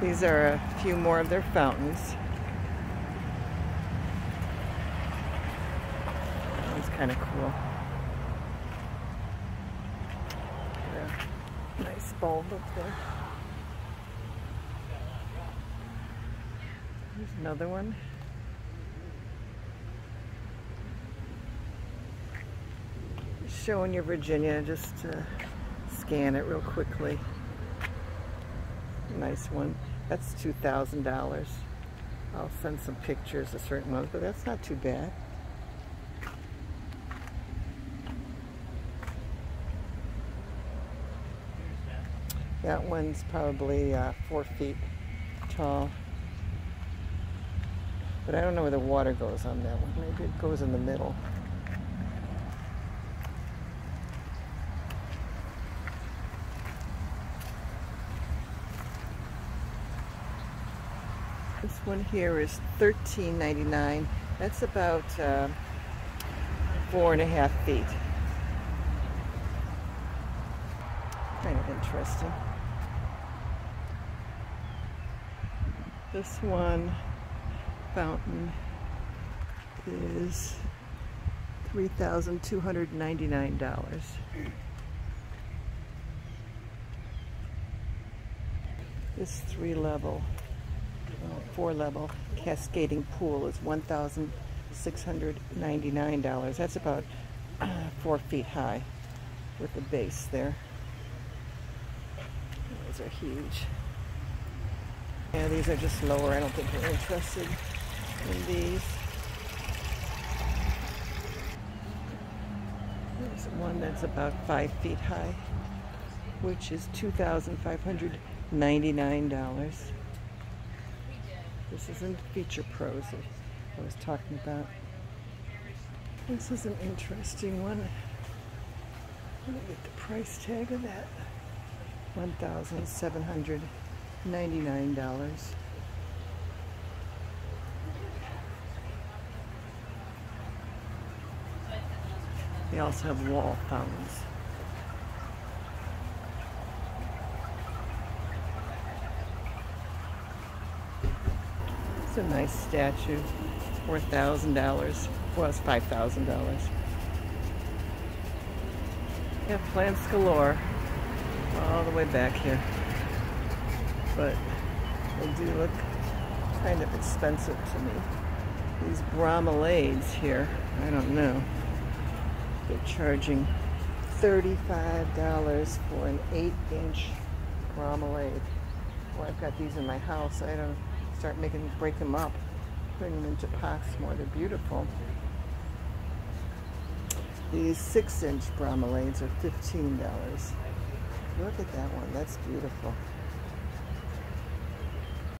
These are a few more of their fountains. It's kind of cool. Yeah. Nice bulb up there. There's another one. Showing you Virginia, just to scan it real quickly. Nice one. That's $2,000. I'll send some pictures of certain ones, but that's not too bad. That one's probably uh, four feet tall. But I don't know where the water goes on that one. Maybe it goes in the middle. This one here is $13.99. That's about uh, four and a half feet. Kind of interesting. This one fountain is $3,299. This three level four level cascading pool is $1,699. That's about uh, four feet high with the base there. Those are huge. Yeah, these are just lower. I don't think we're interested in these. There's one that's about five feet high, which is $2,599. This isn't Feature Pros that I was talking about. This is an interesting one. Let me get the price tag of that. $1,799. They also have wall fountains. It's a nice statue. $4,000. Well, it's $5,000. Yeah, plants galore. All the way back here. But they do look kind of expensive to me. These bromeliads here, I don't know. They're charging $35 for an 8-inch bromeliad. Well, I've got these in my house. I don't start making, break them up, putting them into pots more. They're beautiful. These six inch bromeliads are $15. Look at that one, that's beautiful.